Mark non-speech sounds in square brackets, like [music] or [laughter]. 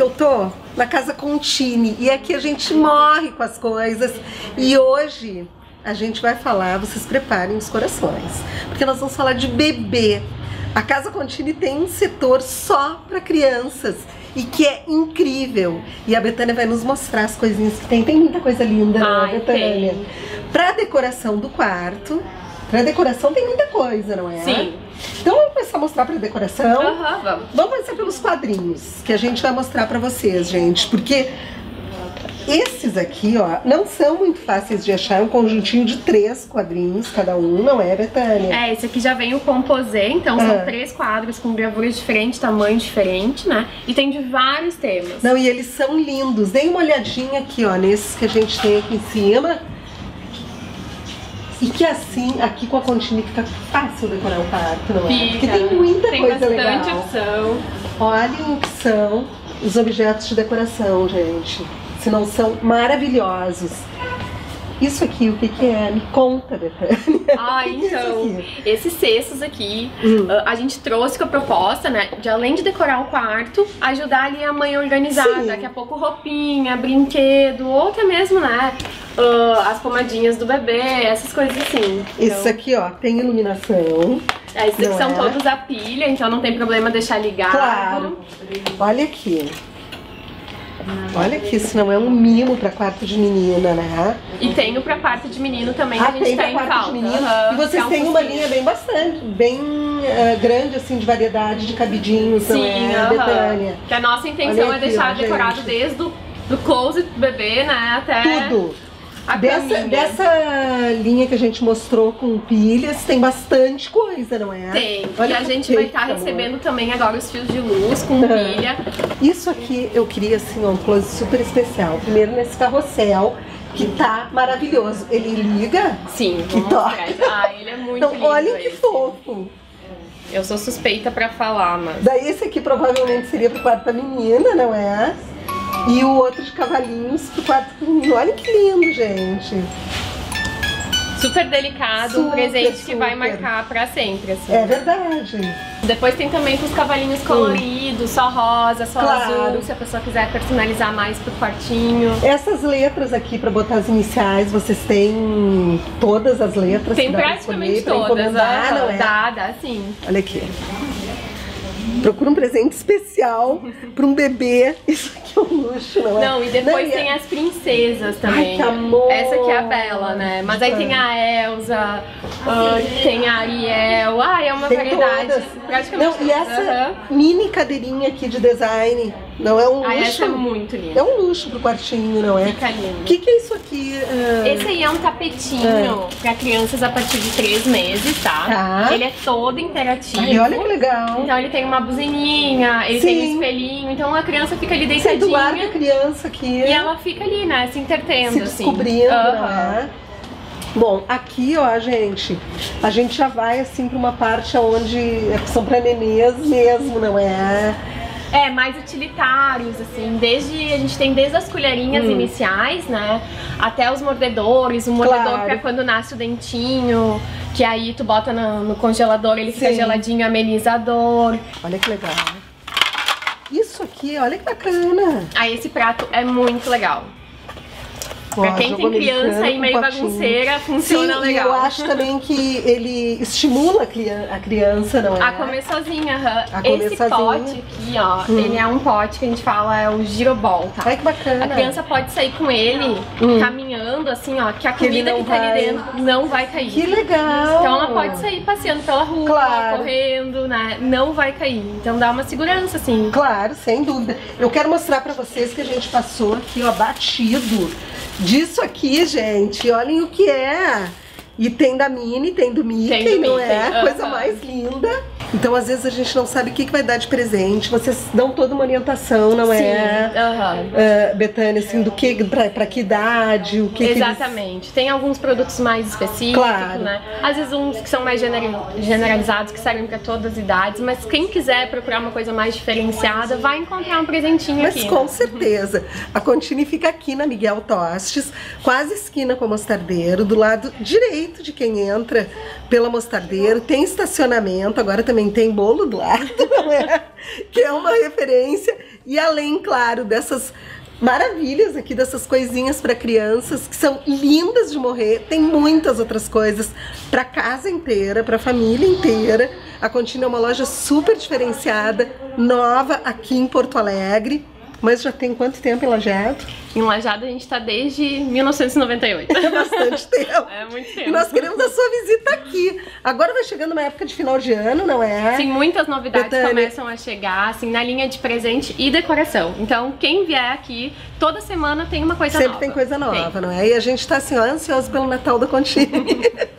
eu tô? Na Casa Contini. E aqui a gente morre com as coisas. E hoje a gente vai falar, vocês preparem os corações, porque nós vamos falar de bebê. A Casa Contini tem um setor só para crianças e que é incrível. E a Betânia vai nos mostrar as coisinhas que tem. Tem muita coisa linda, Ai, né, Betânia? Pra decoração do quarto. Pra decoração tem muita coisa, não é? Sim. Então mostrar pra decoração. Aham, vamos. Vamos começar pelos quadrinhos que a gente vai mostrar pra vocês, gente, porque esses aqui, ó, não são muito fáceis de achar. É um conjuntinho de três quadrinhos cada um, não é, Betânia? É, esse aqui já vem o composê, então Ah. são três quadros com gravuras diferentes, tamanho diferente, né? E tem de vários temas. Não, e eles são lindos. Dê uma olhadinha aqui, ó, nesses que a gente tem aqui em cima. E que assim, aqui com a Contini fica fácil decorar o quarto, não é? Porque tem muita tem coisa bastante legal. opção. Olhem o que são os objetos de decoração, gente. Se não são maravilhosos. Isso aqui, o que, que é? Me conta, Betânia. [laughs] Ah, é então, esses cestos aqui, Hum. ah, a gente trouxe com a proposta, né, de além de decorar o quarto, ajudar ali a mãe a organizar, Sim. daqui a pouco roupinha, brinquedo, ou até mesmo, né, ah, as pomadinhas do bebê, essas coisas assim. Esse aqui, ó, tem iluminação. É, esses aqui são é? todos a pilha, então não tem problema deixar ligado. Claro. Olha aqui. Olha que isso não é um mimo para quarto de menina, né? E tem o pra quarto de menino também, que Ah, a gente tem tá para em quarto falta. de menino. Aham, e vocês é um têm uma fofinho. linha bem bastante, bem eh, grande, assim, de variedade de cabidinhos, não Sim, é, aham. Betânia? Que a nossa intenção é aqui, deixar ó, decorado gente. desde o do closet do bebê, né, até Tudo. A Dessa, caminha. dessa linha que a gente mostrou com pilhas, tem bastante coisa, não é? Tem. Olha e a gente vai estar amor. recebendo também agora os fios de luz com pilha. Isso aqui eu queria assim, um close super especial. Primeiro nesse carrossel, que tá maravilhoso. Ele liga. Sim, Que toca. Ah, ele é [laughs] muito Então, lindo. olhem que esse. fofo. Eu sou suspeita pra falar, mas. Daí esse aqui provavelmente seria pro quarto da menina, não é? E o outro de cavalinhos pro quarto menino. Olha que lindo, gente. Super delicado, um Super, presente que vai super. marcar pra sempre, assim. É verdade. Depois tem também com os cavalinhos coloridos, só rosa, só Claro. azul, se a pessoa quiser personalizar mais pro quartinho. Essas letras aqui para botar as iniciais, vocês têm todas as letras Tem pra praticamente escolher, pra todas, aham, não é? dá, dá sim. Olha aqui. Procura um presente especial para um bebê. [laughs] Isso aqui é um luxo, não é? Não, e depois Não, tem as princesas também. Ai, que amor! Essa aqui é a Bela, né? Mas aí tem a Elsa, ah, tem a Ariel. Ah, é uma Tem variedade. todas. Praticamente Não, e essa aham. mini cadeirinha aqui de design, não é um Ah, luxo? essa é muito linda. É um luxo pro quartinho, não é? Fica lindo. O que, que é isso aqui? ah, Esse aí é um tapetinho pra crianças a partir de 3 meses, tá? Tá. Ele é todo interativo. Ai, olha que legal. Então ele tem uma buzininha, ele Sim. tem um espelhinho, então a criança fica ali Você deitadinha larga a criança aqui. e ela fica ali, né, se entretendo, se assim. descobrindo, não Aham. é? Bom, aqui, ó, gente, a gente já vai assim para uma parte onde são para nenês mesmo, não é? É, mais utilitários, assim, desde, a gente tem desde as colherinhas Hum. iniciais, né, até os mordedores, o mordedor Claro. pra quando nasce o dentinho, que aí tu bota no, no congelador, ele fica Sim. geladinho, amenizador. Olha que legal. Isso aqui, olha que bacana. Aí esse prato é muito legal. Pra Ó, quem tem criança com meio bagunceira, funciona Sim, legal. e eu acho também que ele estimula a crian- a criança, não é? A comer sozinha, aham. A comer Esse sozinha. pote aqui, ó, Hum. ele é um pote que a gente fala é o girobol, tá? Ai, que bacana. A criança pode sair com ele Hum. caminhando, assim, ó, que a Que comida não que tá ali vai- dentro não vai cair. Que legal. Então ela pode sair passeando pela rua, Claro. correndo, né? Não vai cair. Então dá uma segurança, assim. Claro, sem dúvida. Eu quero mostrar pra vocês que a gente passou aqui, ó, batido disso aqui, gente. Olhem o que é. E tem da Minnie, tem do Mickey, Tem do não Mickey, é? Coisa aham. mais linda. Então, às vezes, a gente não sabe o que, que vai dar de presente. Vocês dão toda uma orientação, não é? Sim, aham. Ah, Betânia, assim, do que, pra, pra que idade, o que que eles- Exatamente. Tem alguns produtos mais específicos, Claro. né? Às vezes uns que são mais generalizados, que servem para todas as idades, mas quem quiser procurar uma coisa mais diferenciada, vai encontrar um presentinho Mas aqui. com né? certeza. A Contini fica aqui na Miguel Tostes, quase esquina com o Mostardeiro, do lado direito de quem entra pela Mostardeiro. Tem estacionamento, agora também tem bolo do lado, [laughs] não é? Que é uma referência. E além, claro, dessas maravilhas aqui dessas coisinhas para crianças que são lindas de morrer. Tem muitas outras coisas para casa inteira, para família inteira. A Continua é uma loja super diferenciada, nova aqui em Porto Alegre. Mas já tem quanto tempo em Lajeado? Em Lajeado a gente está desde 1998. [laughs] É bastante tempo. É muito tempo. E nós queremos a sua visita aqui. Agora vai chegando uma época de final de ano, não é? Sim, muitas novidades Betânia. começam a chegar, assim, na linha de presente e decoração. Então, quem vier aqui, toda semana tem uma coisa Sempre nova. Sempre tem coisa nova, tem. não é? E a gente está assim, ó, ansioso pelo Natal da Contini. [laughs]